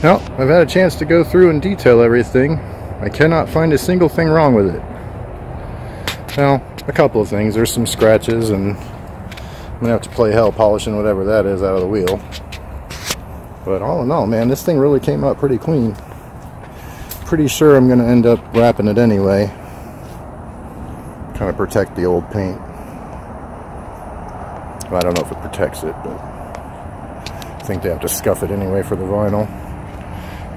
Well, I've had a chance to go through and detail everything. I cannot find a single thing wrong with it. Well, a couple of things. There's some scratches and I'm gonna have to play hell polishing whatever that is out of the wheel. But all in all, man, this thing really came out pretty clean. Pretty sure I'm gonna end up wrapping it anyway. Kind of protect the old paint. I don't know if it protects it, but I think they have to scuff it anyway for the vinyl.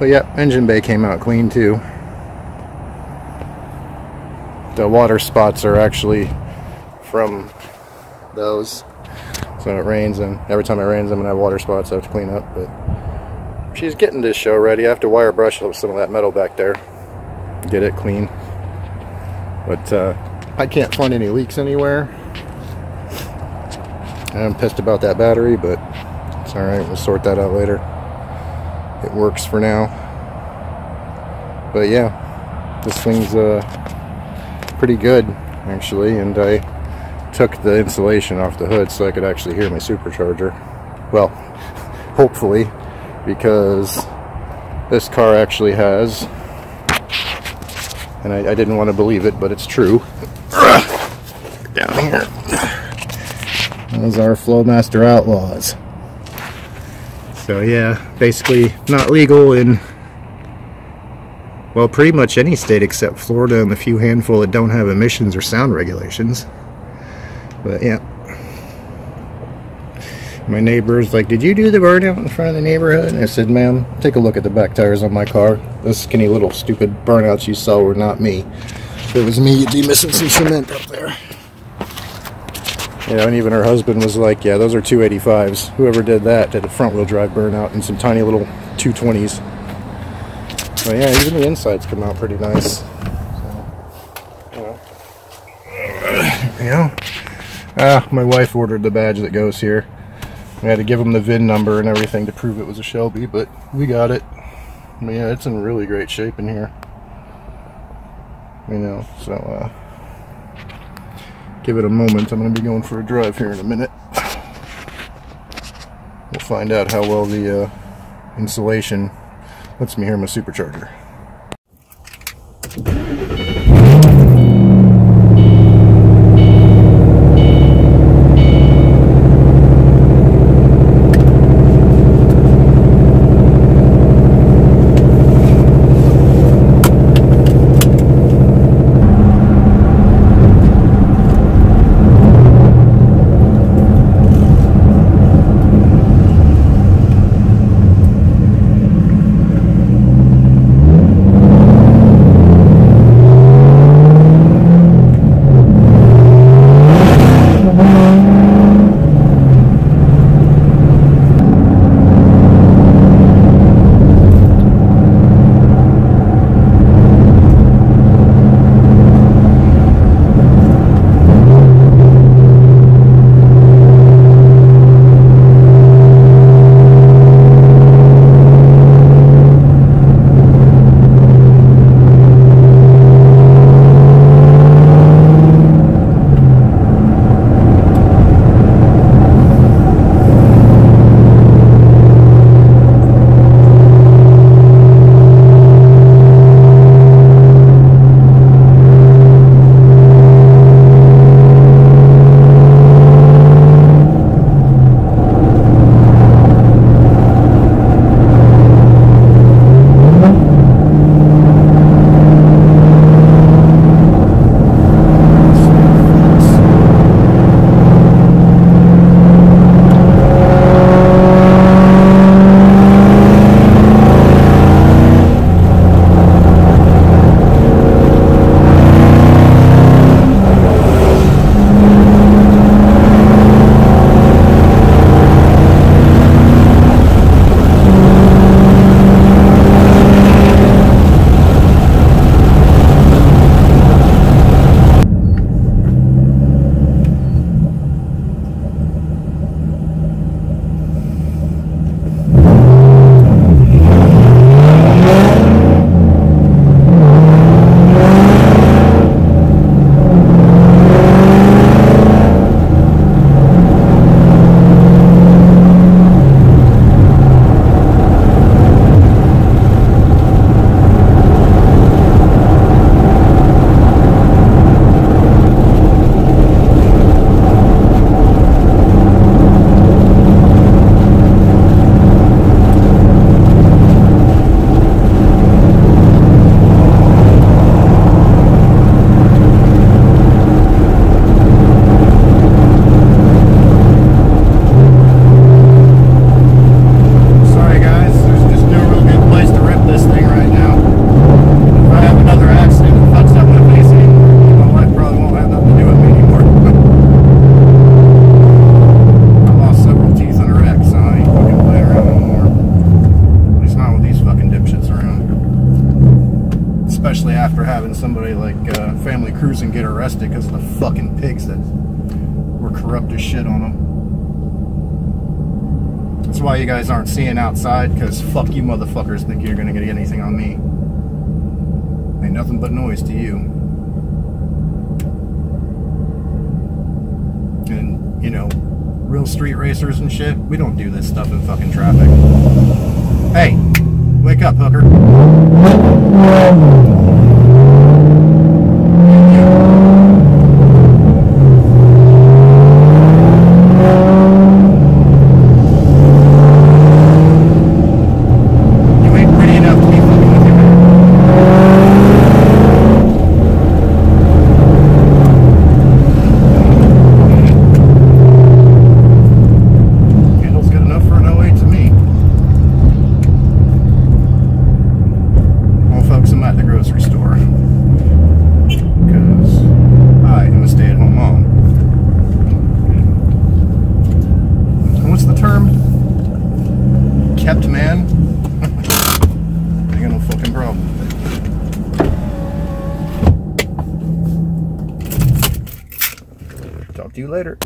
But yeah, engine bay came out clean too. The water spots are actually from those. So when it rains and every time it rains I'm gonna have water spots I have to clean up. But she's getting this show ready. I have to wire brush up some of that metal back there. Get it clean. But uh, I can't find any leaks anywhere. I'm pissed about that battery, but it's alright. We'll sort that out later. It works for now. But yeah, this thing's uh, pretty good, actually. And I took the insulation off the hood so I could actually hear my supercharger. Well, hopefully, because this car actually has, and I, I didn't want to believe it, but it's true. Down here. Those are Flowmaster Outlaws. So yeah, basically not legal in well pretty much any state except Florida and the few handful that don't have emissions or sound regulations. But yeah. My neighbor's like, did you do the burnout in front of the neighborhood? And I said, ma'am, take a look at the back tires on my car. Those skinny little stupid burnouts you saw were not me. If it was me, you'd be missing some cement up there. You know, and even her husband was like, yeah, those are 285s. Whoever did that did a front wheel drive burnout and some tiny little 220s. But yeah, even the insides come out pretty nice. So, you know. Ah, my wife ordered the badge that goes here. We had to give them the VIN number and everything to prove it was a Shelby, but we got it. But yeah, it's in really great shape in here. You know, so uh, give it a moment. I'm going to be going for a drive here in a minute. We'll find out how well the uh, insulation lets me hear my supercharger. after having somebody like uh, Family Cruising get arrested because of the fucking pigs that were corrupt as shit on them. That's why you guys aren't seeing outside, because fuck you motherfuckers think you're gonna get anything on me. Ain't nothing but noise to you. And, you know, real street racers and shit, we don't do this stuff in fucking traffic. Hey, wake up, hooker. Later.